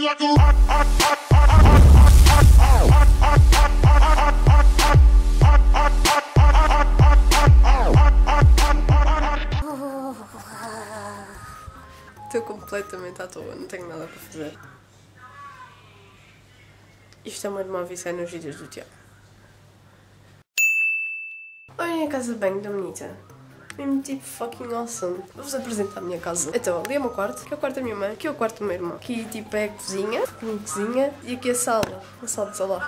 Estou completamente à toa, não tenho nada para fazer. Isto é uma irmã viciar nos vídeos do Tiago. Olhem a casa banho da Bonita. Mesmo tipo fucking awesome. Vou-vos apresentar a minha casa. Então, ali é o meu quarto, aqui é o quarto da minha mãe, aqui é o quarto do meu irmão. Aqui tipo é a cozinha, a cozinha, e aqui a sala, a sala de salão.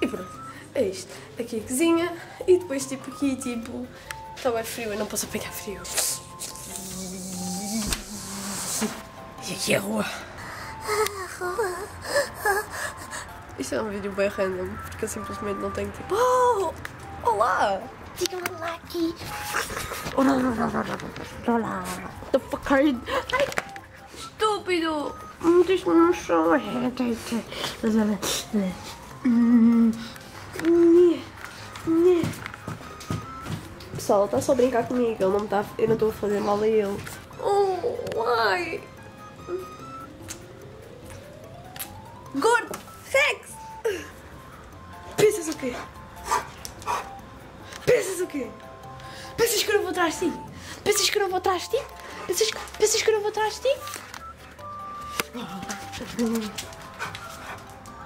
E pronto, é isto. Aqui a cozinha, e depois tipo aqui tipo... Está bem frio, eu não posso apanhar frio. E aqui é a rua. Isto é um vídeo bem random, porque eu simplesmente não tenho tipo. Oh! Olá! Diga lá aqui. Olá! The fuck are you... Ai! Estúpido! Meteste-me no chão. Pessoal, ele está só a brincar comigo, ele não me tá, eu não estou a fazer mal a ele. Oh, ai! Gordo! Sex! Pensas o quê? Pensas o quê? Pensas que eu não vou atrás de ti? Pensas que eu não vou atrás de ti? Pensas, pensas que eu não vou atrás de ti?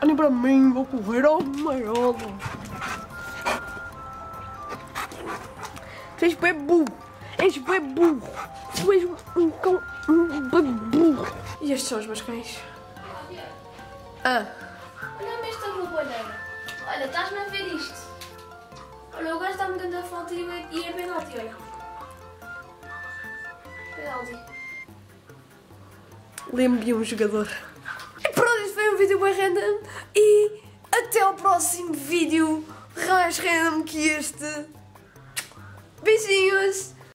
Olhem para mim, vou correr ao maior. Tu és bem burro. És bem burro. Tu és um- cão um bem burro. E estes são os meus cães. Ah, Olha-me esta roubalheira. Olha, estás-me a ver isto. Gajo está-me dando a falta e é- é penalti, olha. Penalti. lembre um jogador. E pronto, este foi um vídeo bem random. E até ao próximo vídeo mais random que este. Beijinhos!